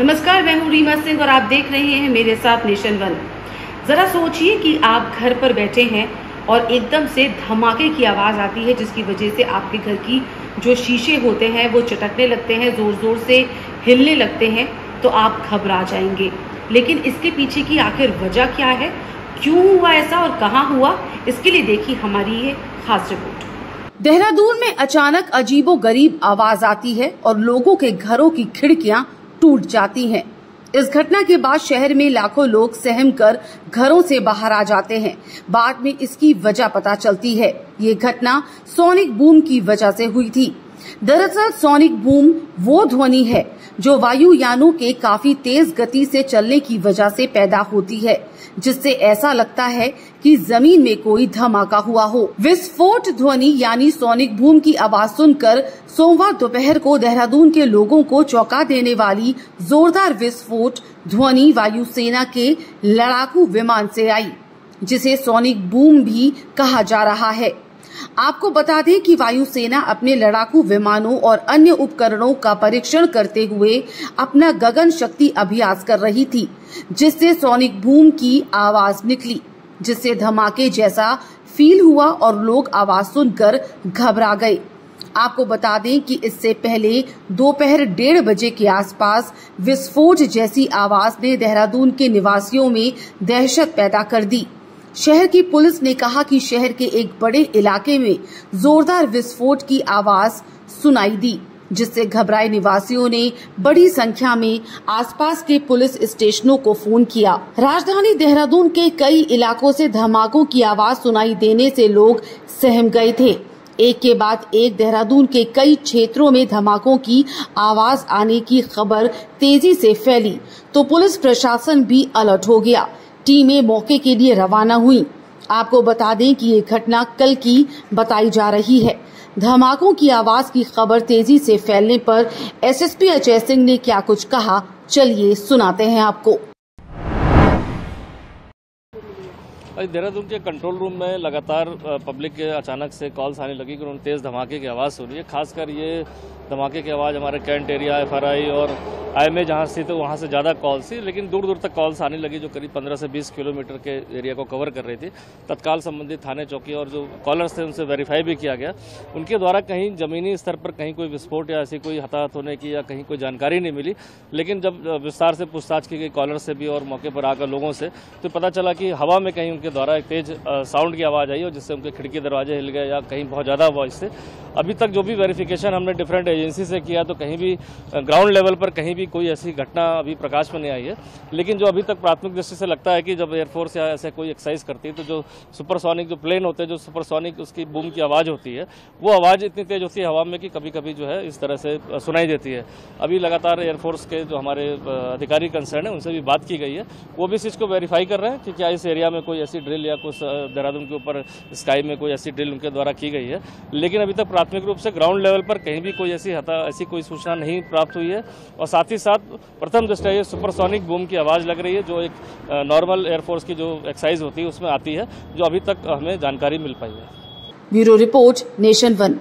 नमस्कार, मैं हूँ रीमा सिंह और आप देख रहे हैं मेरे साथ नेशन वन। जरा सोचिए कि आप घर पर बैठे हैं और एकदम से धमाके की आवाज़ आती है, जिसकी वजह से आपके घर की जो शीशे होते हैं, वो चटकने लगते हैं ज़ोर ज़ोर से हिलने लगते हैं तो आप घबरा जाएँगे। लेकिन इसके पीछे की आखिर वजह क्या है? क्यों हुआ ऐसा और कहाँ हुआ? इसके लिए देखिए हमारी ये खास रिपोर्ट। देहरादून में अचानक अजीबो गरीब आवाज़ आती है और लोगों के घरों की खिड़कियाँ टूट जाती हैं। इस घटना के बाद शहर में लाखों लोग सहम कर घरों से बाहर आ जाते हैं। बाद में इसकी वजह पता चलती है। ये घटना सोनिक बूम की वजह से हुई थी। दरअसल सोनिक बूम वो ध्वनि है जो वायुयानों के काफ़ी तेज गति से चलने की वजह से पैदा होती है, जिससे ऐसा लगता है कि ज़मीन में कोई धमाका हुआ हो। विस्फोट ध्वनि यानी सोनिक बूम की आवाज़ सुनकर सोमवार दोपहर को देहरादून के लोगों को चौंका देने वाली जोरदार विस्फोट ध्वनि वायुसेना के लड़ाकू विमान से आई, जिसे सोनिक बूम भी कहा जा रहा है। आपको बता दें कि वायुसेना अपने लड़ाकू विमानों और अन्य उपकरणों का परीक्षण करते हुए अपना गगन शक्ति अभ्यास कर रही थी, जिससे सोनिक बूम की आवाज़ निकली, जिससे धमाके जैसा फील हुआ और लोग आवाज़ सुनकर घबरा गए। आपको बता दें कि इससे पहले दोपहर डेढ़ बजे के आसपास विस्फोट जैसी आवाज़ ने देहरादून के निवासियों में दहशत पैदा कर दी। शहर की पुलिस ने कहा कि शहर के एक बड़े इलाके में जोरदार विस्फोट की आवाज़ सुनाई दी, जिससे घबराए निवासियों ने बड़ी संख्या में आसपास के पुलिस स्टेशनों को फ़ोन किया। राजधानी देहरादून के कई इलाकों से धमाकों की आवाज़ सुनाई देने से लोग सहम गए थे। एक के बाद एक देहरादून के कई क्षेत्रों में धमाकों की आवाज़ आने की खबर तेज़ी से फैली तो पुलिस प्रशासन भी अलर्ट हो गया। टीमें मौके के लिए रवाना हुई। आपको बता दें कि ये घटना कल की बताई जा रही है। धमाकों की आवाज़ की खबर तेज़ी से फैलने पर एसएसपी अजय सिंह ने क्या कुछ कहा? चलिए सुनाते हैं आपको। देहरादून के कंट्रोल रूम में लगातार पब्लिक के अचानक से कॉल्स आने लगी कि उन्होंने तेज़ धमाके की आवाज़ सुनी है। खासकर ये धमाके की आवाज़ हमारे कैंट एरिया एफआरआई और आई एम ए जहाँ स्थित है, वहाँ से ज़्यादा कॉल्स थी, लेकिन दूर दूर तक कॉल्स आने लगी जो करीब 15 से 20 किलोमीटर के एरिया को कवर कर रही थी। तत्काल संबंधित थाने चौकी और जो कॉलर्स थे, उनसे वेरीफाई भी किया गया। उनके द्वारा कहीं ज़मीनी स्तर पर कहीं कोई विस्फोट या ऐसी कोई हताहत होने की या कहीं कोई जानकारी नहीं मिली। लेकिन जब विस्तार से पूछताछ की गई कॉलर से भी और मौके पर आकर लोगों से तो पता चला कि हवा में कहीं द्वारा एक तेज साउंड की आवाज़ आई और जिससे उनके खिड़की दरवाजे हिल गए या कहीं बहुत ज़्यादा वॉइस से अभी तक जो भी वेरिफिकेशन हमने डिफरेंट एजेंसी से किया तो कहीं भी ग्राउंड लेवल पर कहीं भी कोई ऐसी घटना अभी प्रकाश में नहीं आई है। लेकिन जो अभी तक प्राथमिक दृष्टि से लगता है कि जब एयरफोर्स या ऐसे कोई एक्सरसाइज करती है तो जो सुपरसोनिक जो प्लेन होते हैं, जो सुपरसोनिक उसकी बूम की आवाज़ होती है, वो आवाज़ इतनी तेज होती है हवा में कि कभी कभी जो है इस तरह से सुनाई देती है। अभी लगातार एयरफोर्स के जो हमारे अधिकारी कंसर्न है, उनसे भी बात की गई है। वो भी इस चीज़ को वेरीफाई कर रहे हैं कि क्या इस एरिया में कोई ऐसी ड्रिल या कुछ देहरादून के ऊपर स्काई में कोई ऐसी ड्रिल उनके द्वारा की गई है। लेकिन अभी तक प्राथमिक रूप से ग्राउंड लेवल पर कहीं भी कोई ऐसी हता, ऐसी कोई सूचना नहीं प्राप्त हुई है। और साथ ही साथ प्रथम दृष्टि ये सुपरसोनिक बूम की आवाज़ लग रही है, जो एक नॉर्मल एयरफोर्स की जो एक्सरसाइज होती है, उसमें आती है, जो अभी तक हमें जानकारी मिल पाई है। Bureau report, nation one.